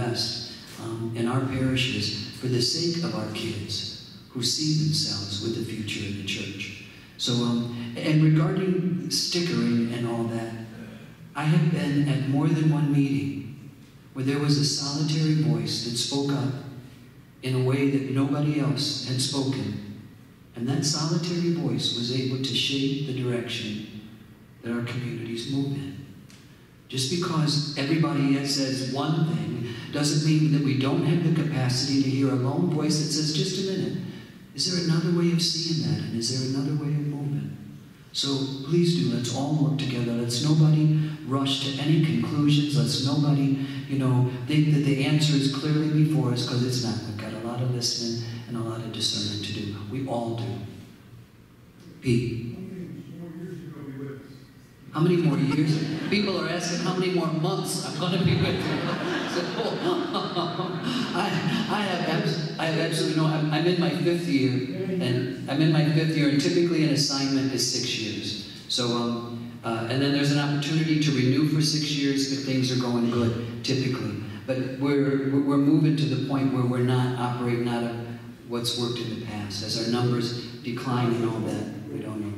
invest um, in our parishes for the sake of our kids who see themselves with the future in the church. So, um, and regarding stickering and all that, I have been at more than one meeting where there was a solitary voice that spoke up in a way that nobody else had spoken. And that solitary voice was able to shape the direction that our communities move in. Just because everybody says one thing doesn't mean that we don't have the capacity to hear a lone voice that says, just a minute, is there another way of seeing that? And is there another way of moving? So please do, let's all work together. Let's nobody rush to any conclusions. Let's nobody, you know, think that the answer is clearly before us because it's not. We've got a lot of listening and a lot of discernment to do. We all do. Pete. How many more years? People are asking how many more months I'm going to be with you. Have absolutely no, I'm, I'm, in my fifth year, and I'm in my fifth year, and typically an assignment is six years. So, um, uh, and then there's an opportunity to renew for six years if things are going good, typically. But we're, we're moving to the point where we're not operating out of what's worked in the past. As our numbers decline and all that, we don't know.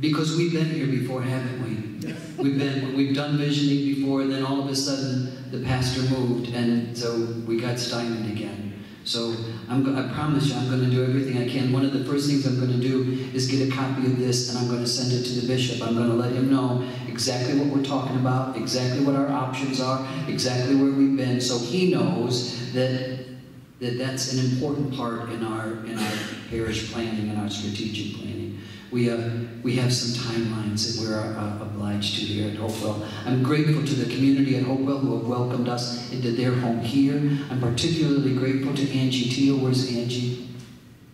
Because we've been here before, haven't we? We've been, we've done visioning before, and then all of a sudden the pastor moved, and so we got stymied again. So I'm, I promise you, I'm going to do everything I can. One of the first things I'm going to do is get a copy of this, and I'm going to send it to the bishop. I'm going to let him know exactly what we're talking about, exactly what our options are, exactly where we've been, so he knows that that that's an important part in our in our parish planning and our strategic planning we, uh, we have some timelines that we're uh, obliged to here at Hopewell. I'm grateful to the community at Hopewell who have welcomed us into their home here. I'm particularly grateful to Angie Teal. Where's Angie?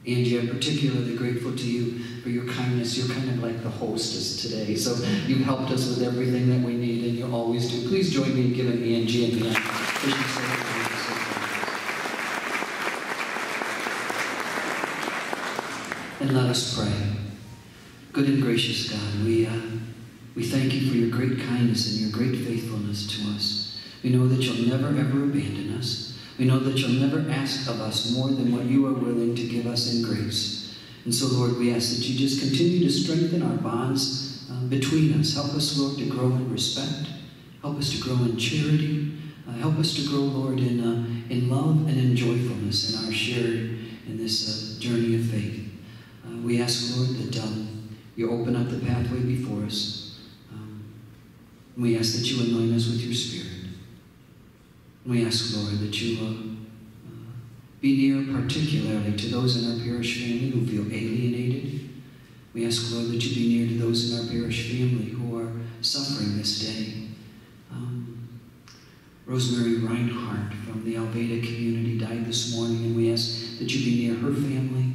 Angie, I'm particularly grateful to you for your kindness. You're kind of like the hostess today. So you helped us with everything that we need, and you always do. Please join me in giving Angie and me And let us pray. Good and gracious God, we, uh, we thank you for your great kindness and your great faithfulness to us. We know that you'll never, ever abandon us. We know that you'll never ask of us more than what you are willing to give us in grace. And so, Lord, we ask that you just continue to strengthen our bonds uh, between us. Help us, Lord, to grow in respect. Help us to grow in charity. Uh, help us to grow, Lord, in, uh, in love and in joyfulness in our sharing in this uh, journey of faith. Uh, we ask, Lord, that um, you open up the pathway before us. Um, we ask that you anoint us with your Spirit. We ask, Lord, that you uh, be near particularly to those in our parish family who feel alienated. We ask, Lord, that you be near to those in our parish family who are suffering this day. Um, Rosemary Reinhardt from the Alveda community died this morning, and we ask that you be near her family.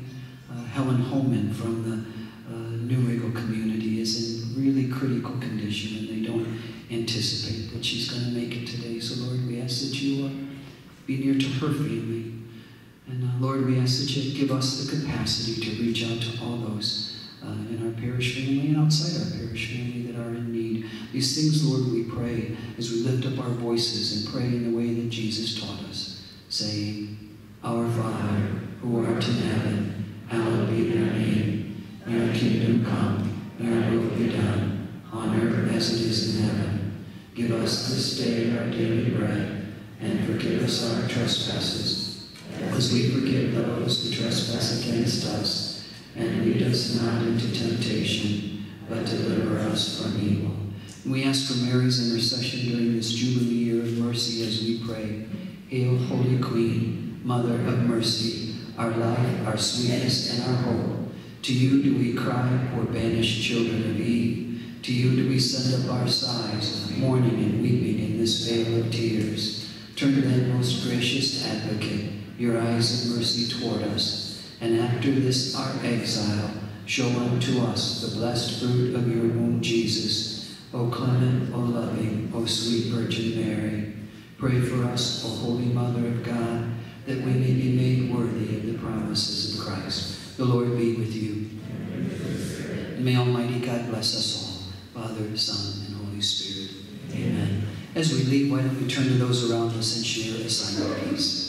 Uh, Helen Holman from the New community is in really critical condition and they don't anticipate that she's going to make it today. So, Lord, we ask that you uh, be near to her family. And uh, Lord, we ask that you give us the capacity to reach out to all those uh, in our parish family and outside our parish family that are in need. These things, Lord, we pray as we lift up our voices and pray in the way that Jesus taught us, saying, Our Father, who art in heaven, hallowed be your name. Your kingdom come, your will be done, on earth as it is in heaven. Give us this day our daily bread, and forgive us our trespasses, as we forgive those who trespass against us. And lead us not into temptation, but deliver us from evil. We ask for Mary's intercession during this Jubilee year of mercy as we pray. Hail, Holy Queen, Mother of mercy, our life, our sweetness, and our hope. To you do we cry, poor banished children of Eve. To you do we send up our sighs, mourning and weeping in this vale of tears. Turn then, most gracious advocate, your eyes of mercy toward us, and after this our exile, show unto us the blessed fruit of your womb, Jesus. O clement, O loving, O sweet Virgin Mary, pray for us, O Holy Mother of God, that we may be made worthy of the promises of Christ. The Lord bless us all, Father, Son, and Holy Spirit. Amen. As we leave, why don't we turn to those around us and share a sign of peace?